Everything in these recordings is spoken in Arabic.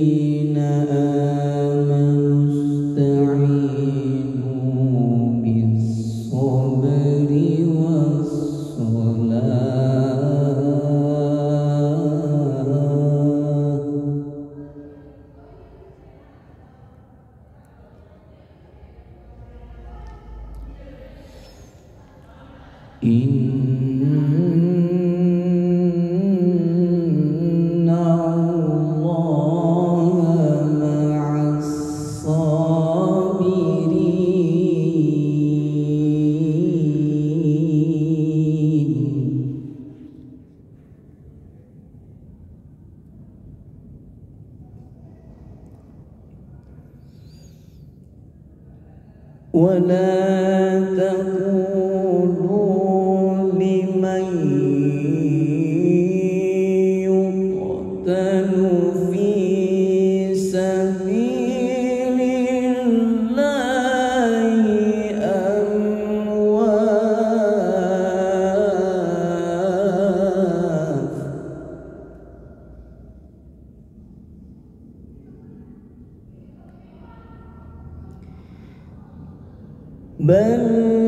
الذين آمنوا ولا بل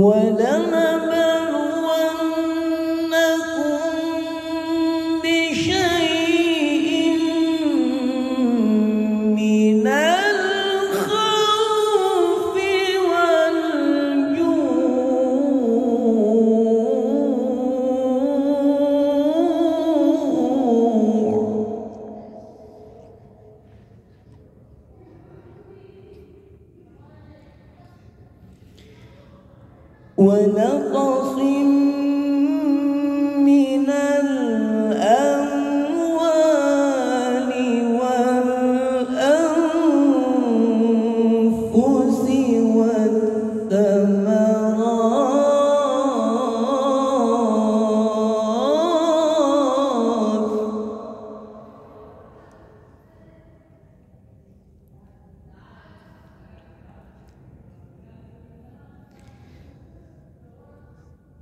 ولما ونقص من الأموال والأنفس.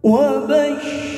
وبشر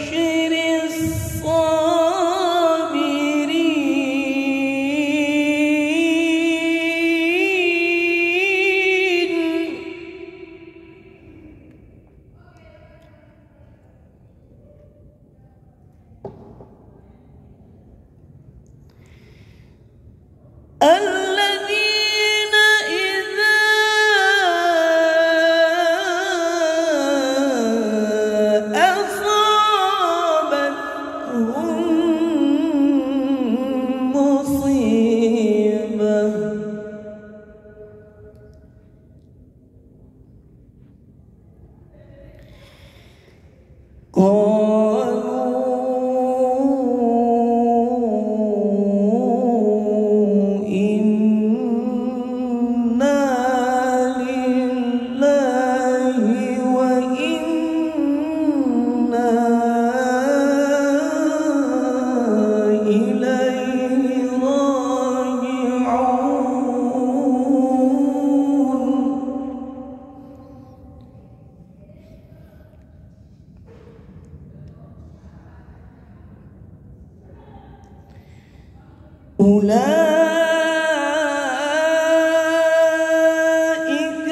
أولئك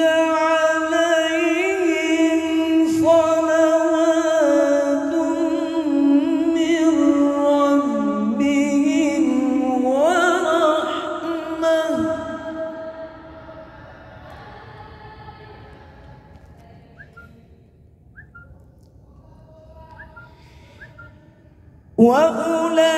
عليهم صلوات من ربهم ورحمة. وأولئك